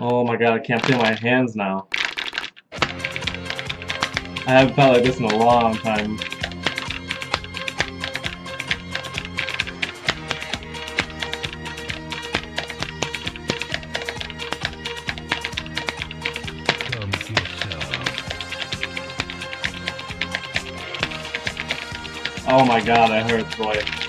Oh my god, I can't feel my hands now. I haven't felt like this in a long time. Oh my god, that hurts, boy.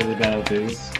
Really bad at these.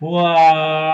哇！